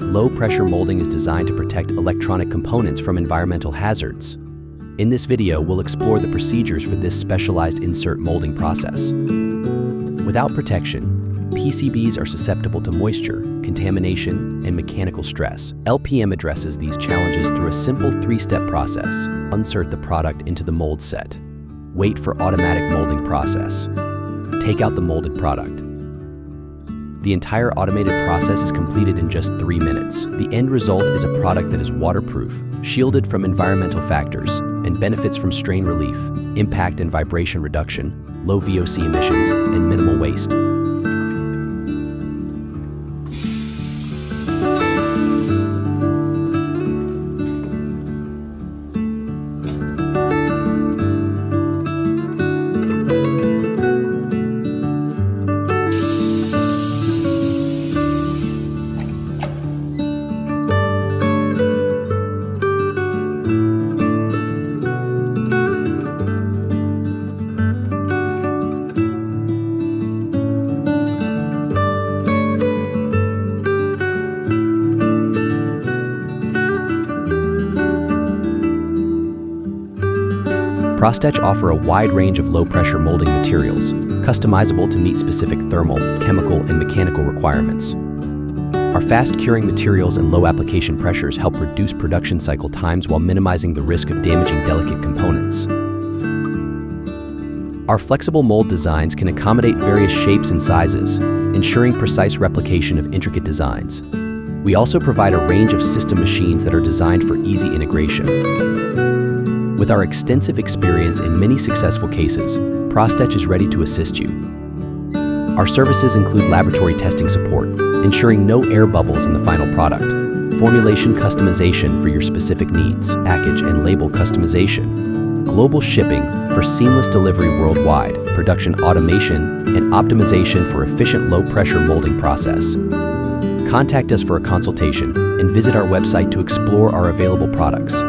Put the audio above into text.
low-pressure molding is designed to protect electronic components from environmental hazards. In this video, we'll explore the procedures for this specialized insert molding process. Without protection, PCBs are susceptible to moisture, contamination, and mechanical stress. LPM addresses these challenges through a simple three-step process. Insert the product into the mold set. Wait for automatic molding process. Take out the molded product. The entire automated process is completed in just three minutes. The end result is a product that is waterproof, shielded from environmental factors, and benefits from strain relief, impact and vibration reduction, low VOC emissions, and minimal waste. Prostech offer a wide range of low-pressure molding materials, customizable to meet specific thermal, chemical, and mechanical requirements. Our fast curing materials and low application pressures help reduce production cycle times while minimizing the risk of damaging delicate components. Our flexible mold designs can accommodate various shapes and sizes, ensuring precise replication of intricate designs. We also provide a range of system machines that are designed for easy integration. With our extensive experience in many successful cases, Prostech is ready to assist you. Our services include laboratory testing support, ensuring no air bubbles in the final product, formulation customization for your specific needs, package and label customization, global shipping for seamless delivery worldwide, production automation, and optimization for efficient low-pressure molding process. Contact us for a consultation and visit our website to explore our available products.